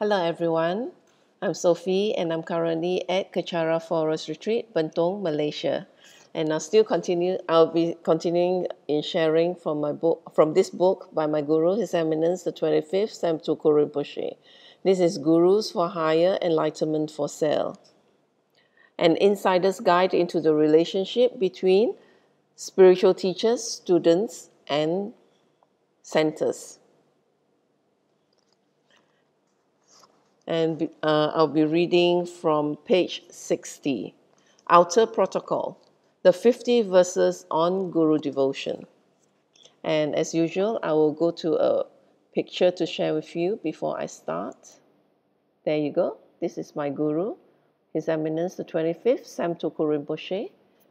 Hello everyone, I'm Sophie and I'm currently at Kechara Forest Retreat, Bentong, Malaysia. And I'll still continue, I'll be continuing in sharing from my book, from this book by my guru, His Eminence, the 25th, Tsem Tulku. This is Gurus for Hire Enlightenment for Sale. An insider's guide into the relationship between spiritual teachers, students, and centers. And uh, I'll be reading from page 60, Outer Protocol, the 50 verses on Guru devotion. And as usual, I will go to a picture to share with you before I start. There you go. This is my Guru, His Eminence the 25th, Tsem Rinpoche,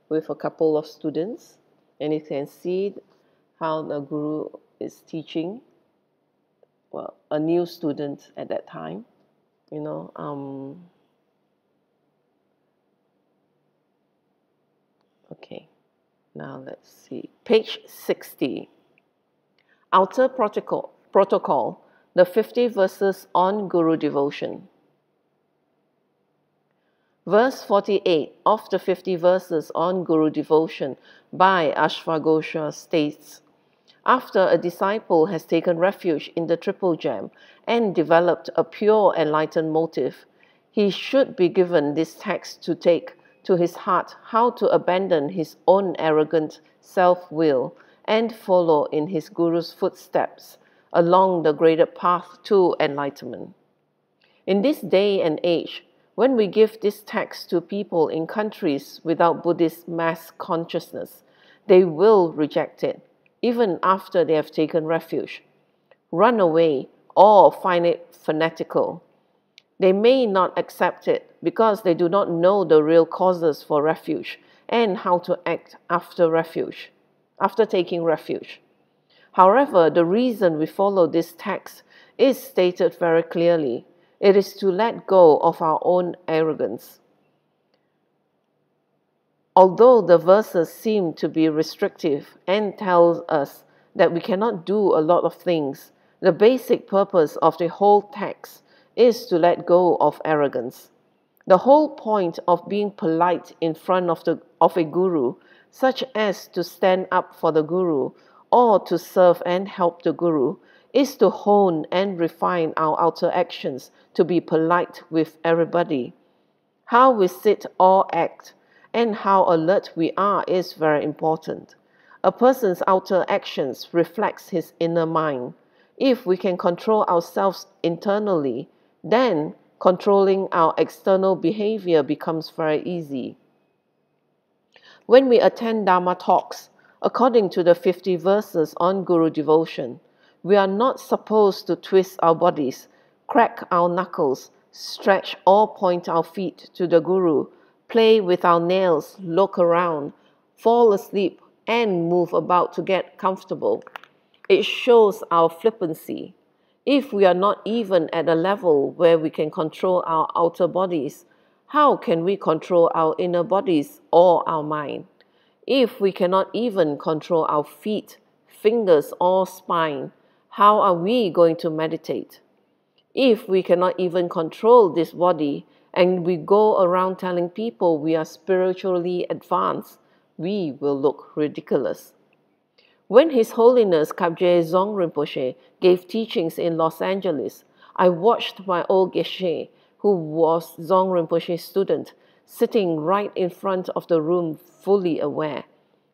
with a couple of students. And you can see how the Guru is teaching well, a new student at that time you know um okay now let's see. Page 60 outer protocol protocol the 50 verses on guru devotion. Verse 48 of the 50 verses on guru devotion by ashvaghosha states after a disciple has taken refuge in the triple gem and developed a pure enlightened motive, he should be given this text to take to his heart how to abandon his own arrogant self will and follow in his guru's footsteps along the graded path to enlightenment. In this day and age, when we give this text to people in countries without Buddhist mass consciousness, they will reject it even after they have taken refuge, run away, or find it fanatical. They may not accept it because they do not know the real causes for refuge and how to act after refuge, after taking refuge. However, the reason we follow this text is stated very clearly. It is to let go of our own arrogance. Although the verses seem to be restrictive and tells us that we cannot do a lot of things, the basic purpose of the whole text is to let go of arrogance. The whole point of being polite in front of, the, of a guru, such as to stand up for the guru or to serve and help the guru, is to hone and refine our outer actions to be polite with everybody. How we sit or act and how alert we are is very important. A person's outer actions reflects his inner mind. If we can control ourselves internally, then controlling our external behavior becomes very easy. When we attend Dharma talks, according to the 50 verses on Guru devotion, we are not supposed to twist our bodies, crack our knuckles, stretch or point our feet to the Guru play with our nails, look around, fall asleep, and move about to get comfortable. It shows our flippancy. If we are not even at a level where we can control our outer bodies, how can we control our inner bodies or our mind? If we cannot even control our feet, fingers, or spine, how are we going to meditate? If we cannot even control this body, and we go around telling people we are spiritually advanced, we will look ridiculous. When His Holiness Kyabje Zong Rinpoche gave teachings in Los Angeles, I watched my old geshe, who was Zong Rinpoche's student, sitting right in front of the room, fully aware,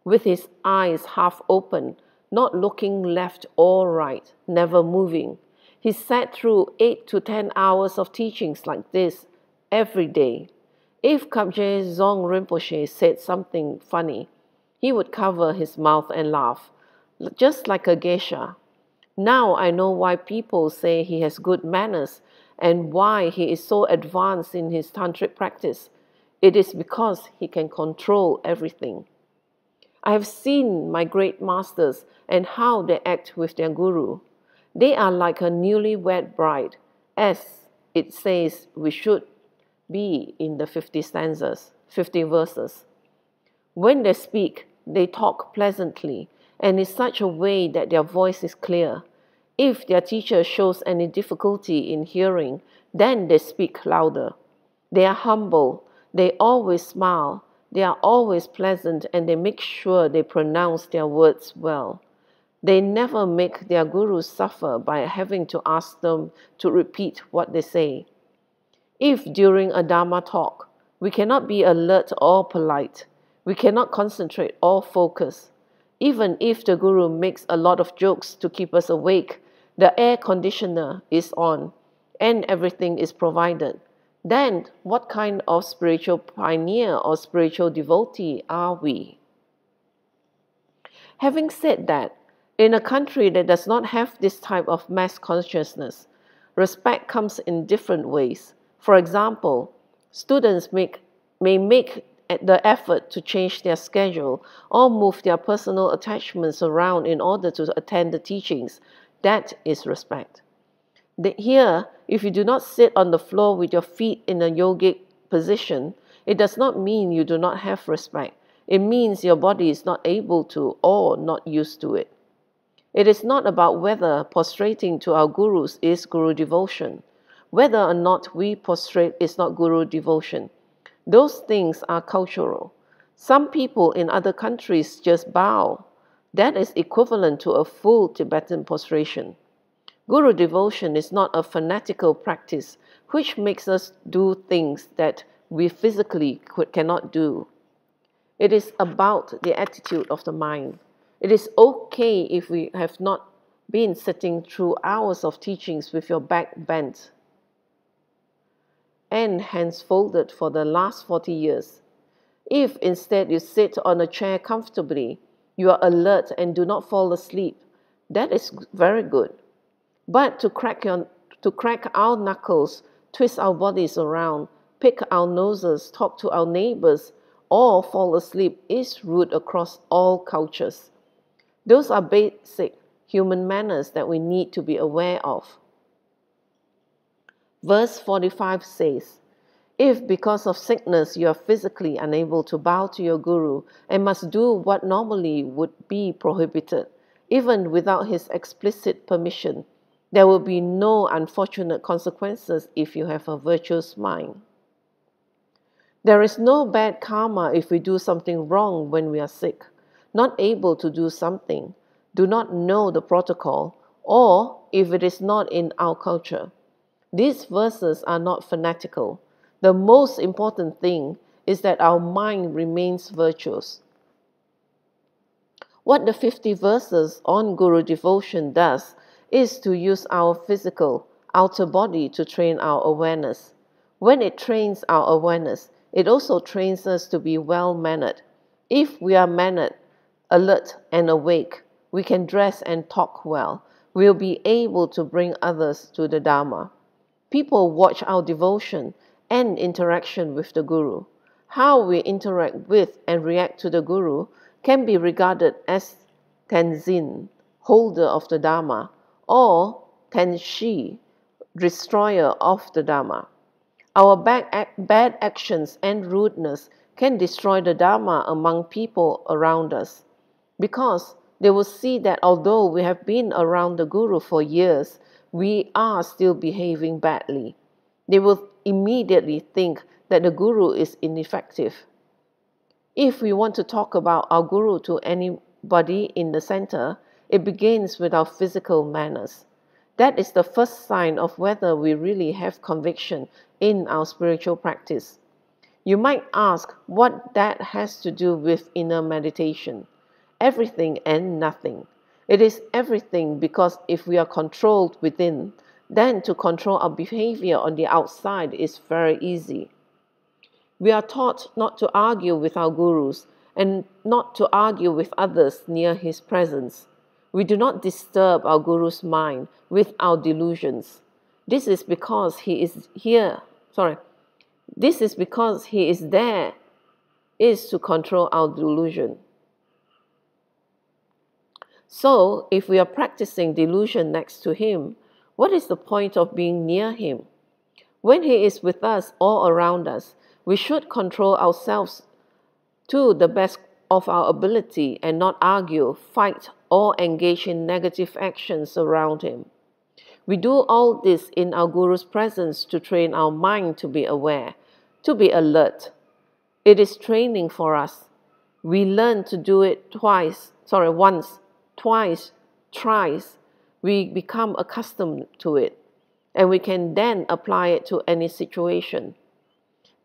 with his eyes half open, not looking left or right, never moving. He sat through eight to ten hours of teachings like this every day. If Kyabje Zong Rinpoche said something funny, he would cover his mouth and laugh, just like a geisha. Now I know why people say he has good manners and why he is so advanced in his tantric practice. It is because he can control everything. I have seen my great masters and how they act with their guru. They are like a newlywed bride, as it says we should be in the 50 stanzas, 50 verses. When they speak, they talk pleasantly and in such a way that their voice is clear. If their teacher shows any difficulty in hearing, then they speak louder. They are humble, they always smile, they are always pleasant, and they make sure they pronounce their words well. They never make their gurus suffer by having to ask them to repeat what they say. If during a Dharma talk we cannot be alert or polite, we cannot concentrate or focus, even if the Guru makes a lot of jokes to keep us awake, the air conditioner is on, and everything is provided, then what kind of spiritual pioneer or spiritual devotee are we? Having said that, in a country that does not have this type of mass consciousness, respect comes in different ways. For example, students make, may make the effort to change their schedule or move their personal attachments around in order to attend the teachings. That is respect. Here, if you do not sit on the floor with your feet in a yogic position, it does not mean you do not have respect. It means your body is not able to or not used to it. It is not about whether prostrating to our gurus is guru devotion. Whether or not we prostrate is not guru devotion. Those things are cultural. Some people in other countries just bow. That is equivalent to a full Tibetan prostration. Guru devotion is not a fanatical practice which makes us do things that we physically could, cannot do. It is about the attitude of the mind. It is okay if we have not been sitting through hours of teachings with your back bent and hands folded for the last 40 years. If instead you sit on a chair comfortably, you are alert and do not fall asleep, that is very good. But to crack, your, to crack our knuckles, twist our bodies around, pick our noses, talk to our neighbors, or fall asleep is rude across all cultures. Those are basic human manners that we need to be aware of. Verse 45 says, If because of sickness you are physically unable to bow to your guru and must do what normally would be prohibited, even without his explicit permission, there will be no unfortunate consequences if you have a virtuous mind. There is no bad karma if we do something wrong when we are sick not able to do something, do not know the protocol, or if it is not in our culture. These verses are not fanatical. The most important thing is that our mind remains virtuous. What the 50 verses on Guru devotion does is to use our physical, outer body to train our awareness. When it trains our awareness, it also trains us to be well mannered. If we are mannered, alert and awake, we can dress and talk well, we'll be able to bring others to the Dharma. People watch our devotion and interaction with the Guru. How we interact with and react to the Guru can be regarded as Tenzin, holder of the Dharma, or Tenshi, destroyer of the Dharma. Our bad, bad actions and rudeness can destroy the Dharma among people around us because they will see that although we have been around the Guru for years, we are still behaving badly. They will immediately think that the Guru is ineffective. If we want to talk about our Guru to anybody in the center, it begins with our physical manners. That is the first sign of whether we really have conviction in our spiritual practice. You might ask what that has to do with inner meditation everything and nothing. It is everything because if we are controlled within, then to control our behavior on the outside is very easy. We are taught not to argue with our gurus and not to argue with others near his presence. We do not disturb our guru's mind with our delusions. This is because he is here. Sorry. This is because he is there is to control our delusion. So, if we are practicing delusion next to Him, what is the point of being near Him? When He is with us all around us, we should control ourselves to the best of our ability and not argue, fight, or engage in negative actions around him. We do all this in our Guru's presence to train our mind to be aware, to be alert. It is training for us. We learn to do it twice, sorry, once, twice, thrice. We become accustomed to it, and we can then apply it to any situation.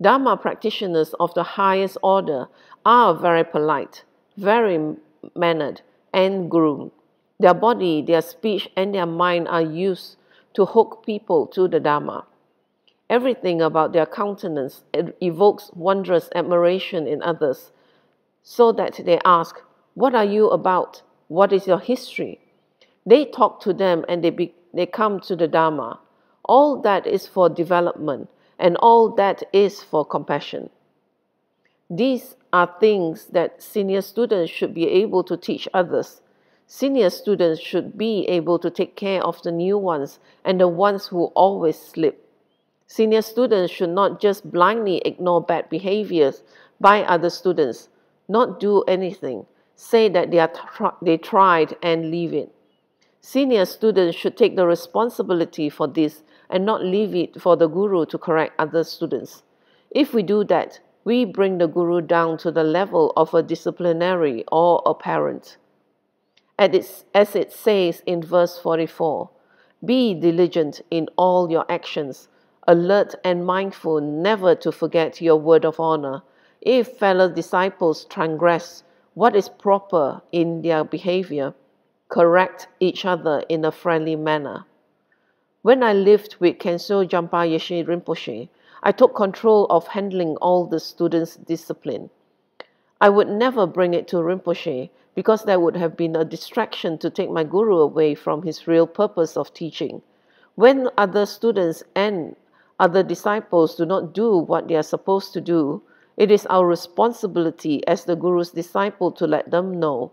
Dharma practitioners of the highest order are very polite, very mannered, and groomed. Their body, their speech, and their mind are used to hook people to the Dharma. Everything about their countenance evokes wondrous admiration in others, so that they ask, What are you about? What is your history? They talk to them and they, be, they come to the Dharma. All that is for development, and all that is for compassion. These are things that senior students should be able to teach others. Senior students should be able to take care of the new ones and the ones who always slip. Senior students should not just blindly ignore bad behaviors by other students, not do anything, say that they, are they tried and leave it. Senior students should take the responsibility for this and not leave it for the guru to correct other students. If we do that, we bring the guru down to the level of a disciplinary or a parent. As it says in verse 44, be diligent in all your actions alert and mindful never to forget your word of honor. If fellow disciples transgress what is proper in their behavior, correct each other in a friendly manner. When I lived with Kensur Jampa Yeshe Rinpoche, I took control of handling all the students' discipline. I would never bring it to Rinpoche because that would have been a distraction to take my guru away from his real purpose of teaching. When other students and other disciples do not do what they are supposed to do, it is our responsibility as the Guru's disciple to let them know.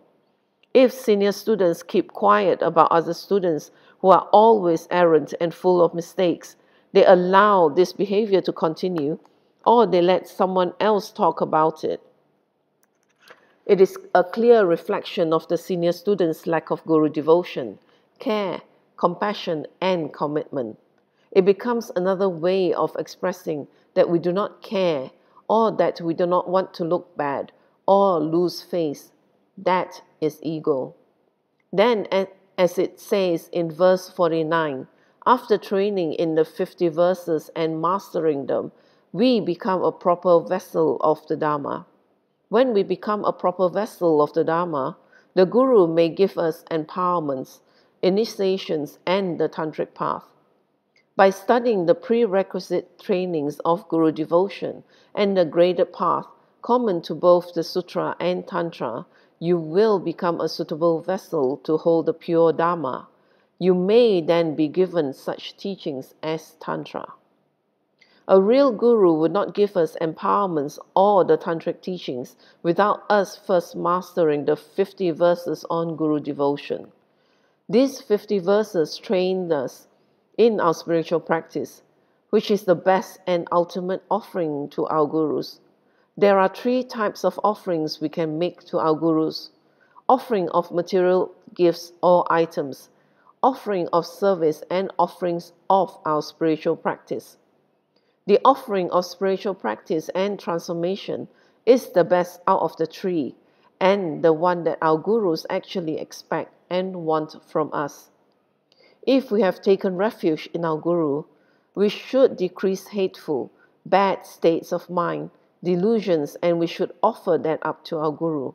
If senior students keep quiet about other students who are always errant and full of mistakes, they allow this behavior to continue or they let someone else talk about it. It is a clear reflection of the senior students' lack of Guru devotion, care, compassion, and commitment. It becomes another way of expressing that we do not care or that we do not want to look bad or lose face. That is ego. Then, as it says in verse 49, after training in the 50 verses and mastering them, we become a proper vessel of the Dharma. When we become a proper vessel of the Dharma, the Guru may give us empowerments, initiations, and the Tantric path. By studying the prerequisite trainings of Guru devotion and the graded path common to both the Sutra and Tantra, you will become a suitable vessel to hold the pure Dharma. You may then be given such teachings as Tantra. A real guru would not give us empowerments or the tantric teachings without us first mastering the 50 verses on guru devotion. These 50 verses train us in our spiritual practice, which is the best and ultimate offering to our gurus. There are three types of offerings we can make to our gurus offering of material gifts or items, offering of service, and offerings of our spiritual practice. The offering of spiritual practice and transformation is the best out of the three and the one that our gurus actually expect and want from us. If we have taken refuge in our Guru, we should decrease hateful, bad states of mind, delusions, and we should offer that up to our Guru.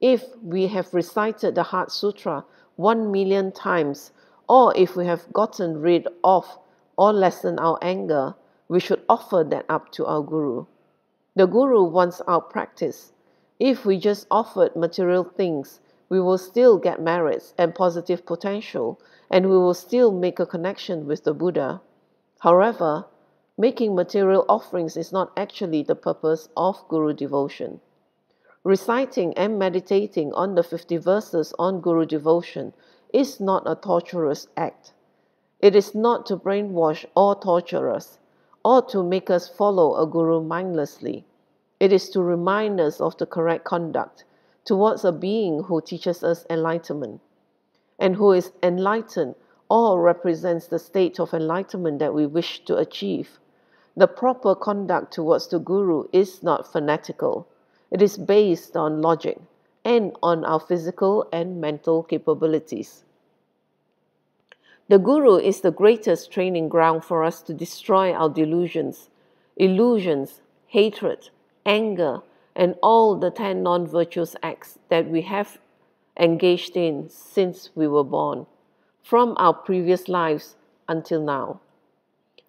If we have recited the Heart Sutra one million times, or if we have gotten rid of or lessened our anger, we should offer that up to our Guru. The Guru wants our practice. If we just offered material things, we will still get merits and positive potential, and we will still make a connection with the Buddha. However, making material offerings is not actually the purpose of Guru devotion. Reciting and meditating on the 50 verses on Guru devotion is not a torturous act. It is not to brainwash or torture us, or to make us follow a Guru mindlessly. It is to remind us of the correct conduct, towards a being who teaches us enlightenment and who is enlightened or represents the state of enlightenment that we wish to achieve. The proper conduct towards the Guru is not fanatical, it is based on logic and on our physical and mental capabilities. The Guru is the greatest training ground for us to destroy our delusions, illusions, hatred, anger, and all the 10 non virtuous acts that we have engaged in since we were born, from our previous lives until now.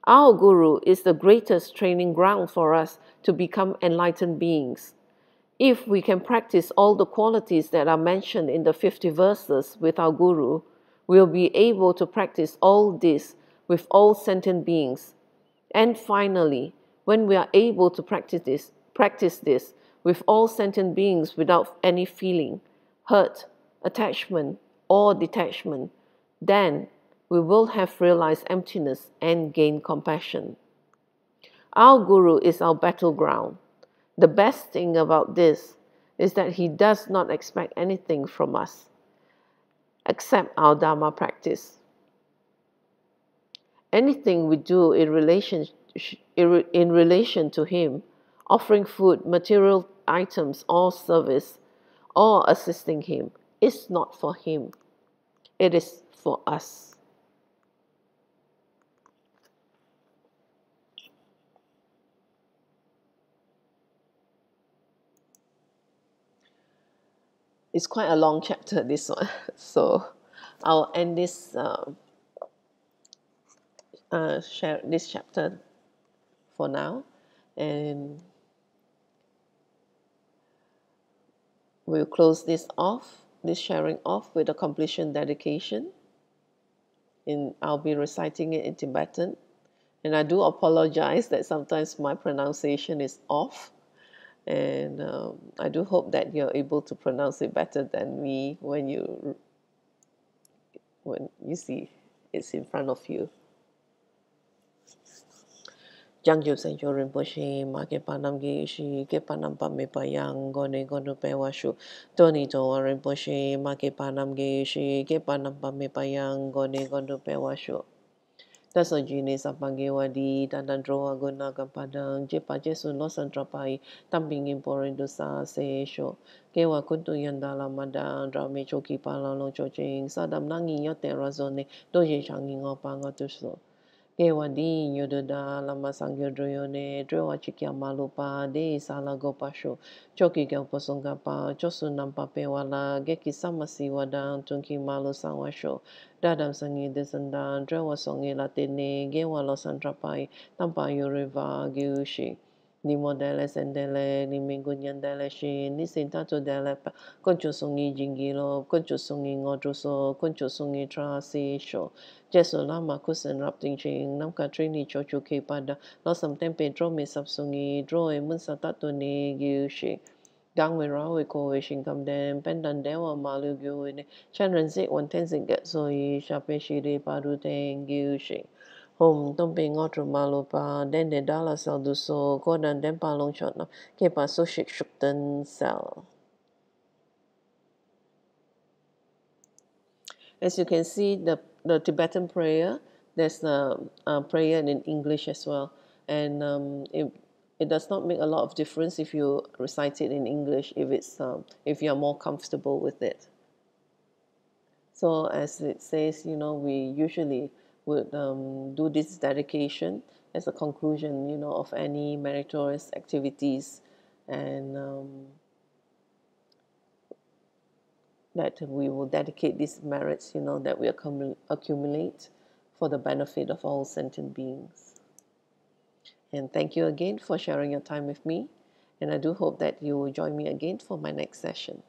Our Guru is the greatest training ground for us to become enlightened beings. If we can practice all the qualities that are mentioned in the 50 verses with our Guru, we'll be able to practice all this with all sentient beings. And finally, when we are able to practice this, practice this with all sentient beings without any feeling, hurt, attachment, or detachment, then we will have realized emptiness and gained compassion. Our Guru is our battleground. The best thing about this is that he does not expect anything from us except our Dharma practice. Anything we do in relation, in relation to him, offering food, material items, or service, or assisting him, is not for him. It is for us. it's quite a long chapter this one so I'll end this uh, uh, share this chapter for now and we'll close this off this sharing off with a completion dedication. In I'll be reciting it in Tibetan. And I do apologize that sometimes my pronunciation is off. And um, I do hope that you're able to pronounce it better than me when you when you see it's in front of you. Jiangjiu Sancho Rinpoche ma ke panam ge shi ke panam pa me pa yang go ne go nu pe wa shu Tony Towa Rinpoche ma ke panam ge shi ke panam pa me pa yang go ne go nu pe wa shu Taso jine sapange wadi tandan drowa guna kampadang je pa je sun losan trapai tambingin porin dusa se sho kewa kuntu yanda la madang drame choki pa la long cho jing sadam nangi yote razone doje changi ngo pa ngo tu so Ewa di yodo da lama sangyo droyo ne droyo chikya malu pa de sala go pa sho choki gyan posonga pa chosu nampa pe wala geki samasi wadan tunki malu sangwa sho dadam sangi desandan droyo songi la tene gewa lo santrapai tampa yoriva gyushi. ni mo de le sen de le ni min gun yan de le shi ni sin ta to de le pa kon chu sung ni jing gi lo kon chu sung ni ngo chu so kon chu sung ni tra si sho je so la ma ku sen rap ting ching nam ka tri ni cho chu ke pa da lo sam tem pe dro mi sap sung ni dro e mun sa ta to ni gi shi dang we ra we ko we shin kam den pen dan de wa ma lu gyu ne chan ren si wan ten sin ge so yi sha pe shi de pa ru ten gi shi pa long sal As you can see, the, the Tibetan prayer, there's a, a prayer in English as well. And um, it, it does not make a lot of difference if you recite it in English if it's um, if you're more comfortable with it. So as it says, you know, we usually would um, do this dedication as a conclusion, you know, of any meritorious activities, and um, that we will dedicate these merits, you know, that we accumulate for the benefit of all sentient beings. And thank you again for sharing your time with me. And I do hope that you will join me again for my next session.